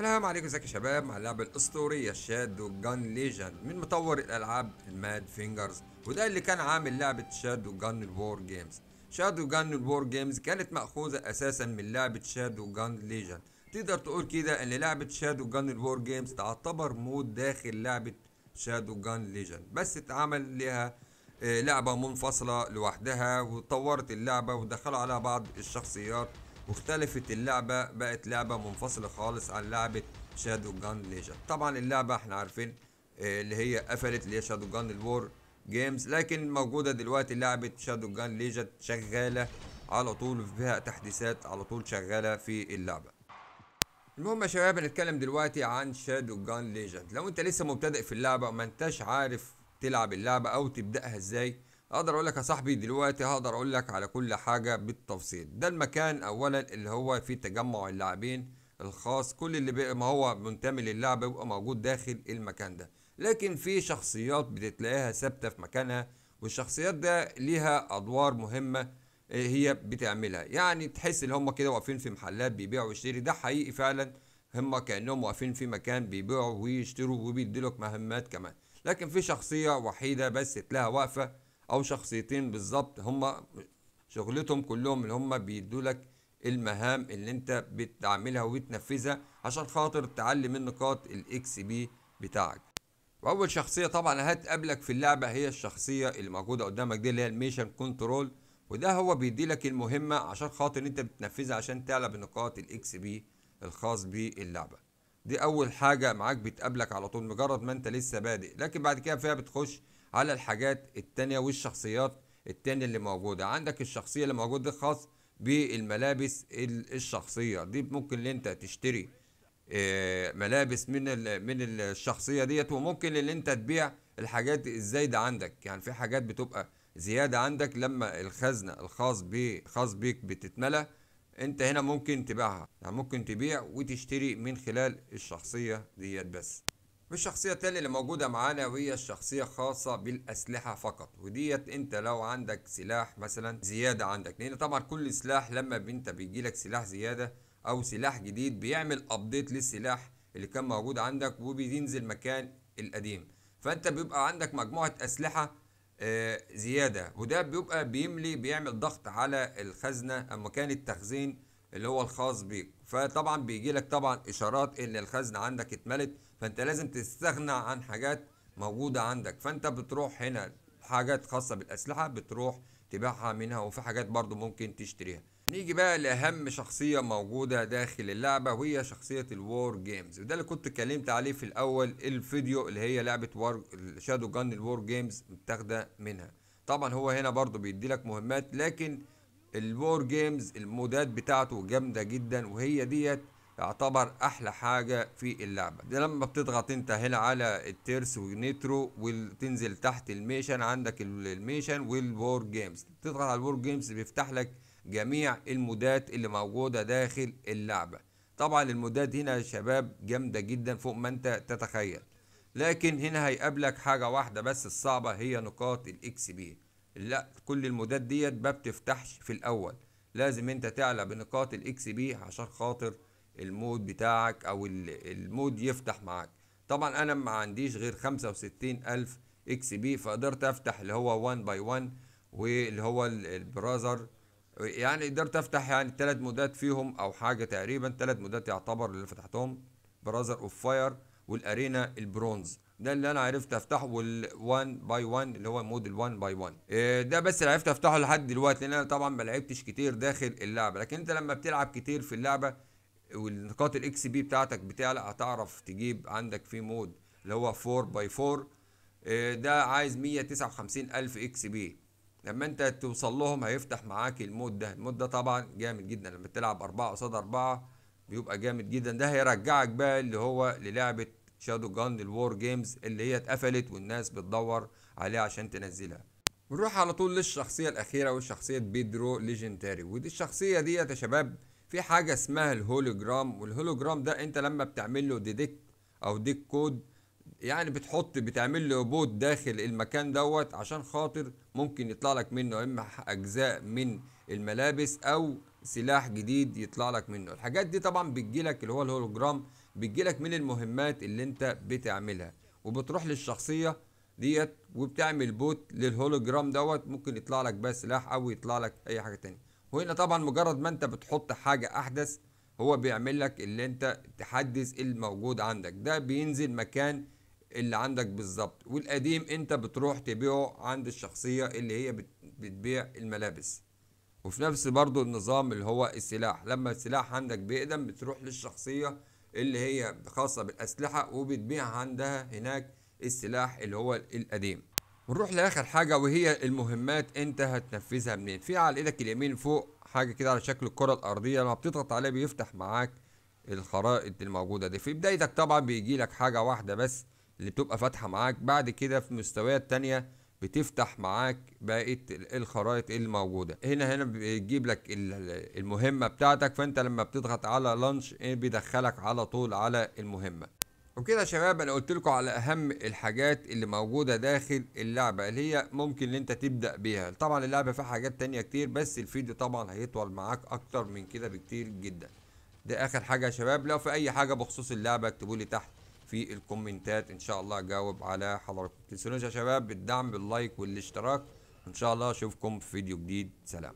السلام عليكم ازيك يا شباب؟ مع اللعبة الأسطورية Shadowgun Legend من مطور الألعاب ال Madfingers وده اللي كان عامل لعبة Shadowgun ال War Games Shadowgun ال War Games كانت مأخوذة أساسا من لعبة Shadowgun Legend تقدر تقول كده إن لعبة Shadowgun ال War Games تعتبر mode داخل لعبة Shadowgun Legend بس اتعمل لها آه، لعبة منفصلة لوحدها وطورت اللعبة ودخلوا عليها بعض الشخصيات واختلفت اللعبة بقت لعبة منفصلة خالص عن لعبة Shadowgun Legend طبعا اللعبة إحنا عارفين آه، اللي هي قفلت اللي هي Shadowgun ال War Games لكن موجودة دلوقتي لعبة Shadowgun Legend شغالة على طول فيها تحديثات على طول شغالة في اللعبة. المهم يا شباب هنتكلم دلوقتي عن Shadowgun Legend لو أنت لسه مبتدئ في اللعبة وما أنتش عارف تلعب اللعبة أو تبدأها إزاي أقدر أقول لك يا صاحبي دلوقتي هقدر أقول لك على كل حاجة بالتفصيل. ده المكان اولا اللي هو فيه تجمع اللاعبين الخاص كل اللي بقى ما هو منتمي للعبه بيبقى موجود داخل المكان ده. لكن في شخصيات بتلاقيها ثابتة في مكانها والشخصيات ده ليها أدوار مهمة هي بتعملها. يعني تحس إن هم كده واقفين في محلات بيبيعوا ويشتري. ده حقيقي فعلا. هم كأنهم واقفين في مكان بيبيعوا ويشتروا وبيديلك مهمات كمان. لكن في شخصية وحيدة بس تلاقيها واقفة أو شخصيتين بالظبط هم شغلتهم كلهم اللي هم بيدولك المهام اللي أنت بتعملها وبتنفذها عشان خاطر تعلي من نقاط ال XP بتاعك. وأول شخصية طبعا هتقابلك في اللعبة هي الشخصية اللي موجودة قدامك دي اللي هي ال mission control وده هو بيدي لك المهمة عشان خاطر أنت بتنفذها عشان تعلى بنقاط ال XP الخاص باللعبة. دي أول حاجة معاك بتقابلك على طول مجرد ما أنت لسه بادئ. لكن بعد كده فيها بتخش على الحاجات التانية والشخصيات التانية اللي موجودة. عندك الشخصية اللي موجودة خاص بالملابس ال- الشخصية. دي ممكن ان انت تشتري آه، ملابس من من الشخصية ديت وممكن ان انت تبيع الحاجات الزايدة عندك. يعني في حاجات بتبقى زيادة عندك لما الخزنة الخاص ب خاص بيك بتتملى انت هنا ممكن تبيعها. يعني ممكن تبيع وتشتري من خلال الشخصية ديت بس. والشخصية التانية اللي موجودة معانا وهي الشخصية خاصة بالأسلحة فقط. وديت أنت لو عندك سلاح مثلا زيادة عندك. لأن طبعا كل سلاح لما أنت بيجيلك سلاح زيادة أو سلاح جديد بيعمل أبديت للسلاح اللي كان موجود عندك وبينزل مكان القديم. فأنت بيبقى عندك مجموعة أسلحة آه، زيادة. وده بيبقى بيملي بيعمل ضغط على الخزنة أو مكان التخزين اللي هو الخاص بيك. فطبعا بيجي لك طبعا إشارات إن الخزنة عندك اتملت. فانت لازم تستغنى عن حاجات موجودة عندك. فانت بتروح هنا حاجات خاصة بالأسلحة بتروح تبيعها منها وفي حاجات برضو ممكن تشتريها. نيجي بقى لأهم شخصية موجودة داخل اللعبة وهي شخصية ال War Games وده اللي كنت اتكلمت عليه في الأول الفيديو اللي هي لعبة War Shadowgun ال War Games متاخدة منها. طبعا هو هنا برضو بيدي لك مهمات لكن ال War Games المودات بتاعته جامدة جدا وهي ديت يعتبر أحلى حاجة في اللعبة. ده لما بتضغط أنت هنا على الترس ونيترو وتنزل تحت الميشن عندك ال- الميشن والوور جيمز تضغط على الوور جيمز بيفتح لك جميع المودات اللي موجودة داخل اللعبة. طبعا المودات هنا يا شباب جامدة جدا فوق ما أنت تتخيل. لكن هنا هيقابلك حاجة واحدة بس الصعبة هي نقاط ال XP لا كل المودات ديت ما بتفتحش في الأول. لازم أنت تعلى بنقاط ال XP عشان خاطر ال mode بتاعك أو ال- ال mode يفتح معاك. طبعا أنا ما عنديش غير 65 ألف XP فقدرت أفتح اللي هو 1 by 1 واللي هو ال- ال Brother. يعني قدرت أفتح يعني ثلاث مودات فيهم أو حاجة تقريبا ثلاث مودات يعتبر اللي فتحتهم Brother of Fire وال Arena ال Bronze ده اللي أنا عرفت أفتحه وال1 by 1 اللي هو mode ال1 by 1 إيه ده بس اللي عرفت أفتحه لحد دلوقتي لأن أنا طبعا ما لعبتش كتير داخل اللعبة. لكن أنت لما بتلعب كتير في اللعبة والنقاط ال XP بتاعتك بتعلى هتعرف تجيب عندك في mode اللي هو 4 by 4 إيه ده عايز 159 ألف XP لما انت توصل لهم هيفتح معاك ال mode ده. ال mode ده طبعا جامد جدا. لما تلعب أربعة قصاد أربعة بيبقى جامد جدا. ده هيرجعك بقى اللي هو للعبة Shadowgun ال War Games اللي هي اتقفلت والناس بتدور عليها عشان تنزلها. ونروح على طول للشخصية الأخيرة وشخصية بيدرو Legendary ودي الشخصية ديت يا شباب في حاجة اسمها الهولوجرام والهولوجرام ده انت لما بتعمل له ديديك أو decode يعني بتحط بتعمل له put داخل المكان دوت عشان خاطر ممكن يطلع لك منه إما أجزاء من الملابس أو سلاح جديد يطلع لك منه. الحاجات دي طبعا بتجيلك اللي هو الهولوجرام بتجيلك من المهمات اللي انت بتعملها. وبتروح للشخصية ديت وبتعمل put للهولوجرام دوت ممكن يطلع لك بس سلاح أو يطلع لك أي حاجة تانية. وهنا طبعا مجرد ما أنت بتحط حاجة أحدث هو بيعمل لك اللي أنت تحدث الموجود عندك. ده بينزل مكان اللي عندك بالظبط. والقديم أنت بتروح تبيعه عند الشخصية اللي هي بت- بتبيع الملابس. وفي نفس برضو النظام اللي هو السلاح. لما السلاح عندك بيقدم بتروح للشخصية اللي هي خاصة بالأسلحة وبتبيع عندها هناك السلاح اللي هو القديم. ونروح لآخر حاجة وهي المهمات أنت هتنفذها منين؟ في على إيدك اليمين فوق حاجة كده على شكل الكرة الأرضية لما بتضغط عليها بيفتح معاك الخرائط الموجودة دي. في بدايتك طبعا بيجي لك حاجة واحدة بس اللي بتبقى فاتحة معاك بعد كده في مستويات تانية بتفتح معاك بقية ال- الخرائط الموجودة. هنا هنا بيجيب لك ال- المهمة بتاعتك فأنت لما بتضغط على لانش بيدخلك على طول على المهمة. وكده يا شباب أنا قلت لكم على أهم الحاجات اللي موجودة داخل اللعبة اللي هي ممكن إن أنت تبدأ بيها. طبعا اللعبة فيها حاجات تانية كتير بس الفيديو طبعا هيطول معاك أكتر من كده بكتير جدا. ده آخر حاجة يا شباب. لو في أي حاجة بخصوص اللعبة اكتبوا لي تحت في الكومنتات. إن شاء الله اجاوب على حضراتكم. متنسونوش يا شباب بالدعم بال like والاشتراك. إن شاء الله أشوفكم في فيديو جديد. سلام.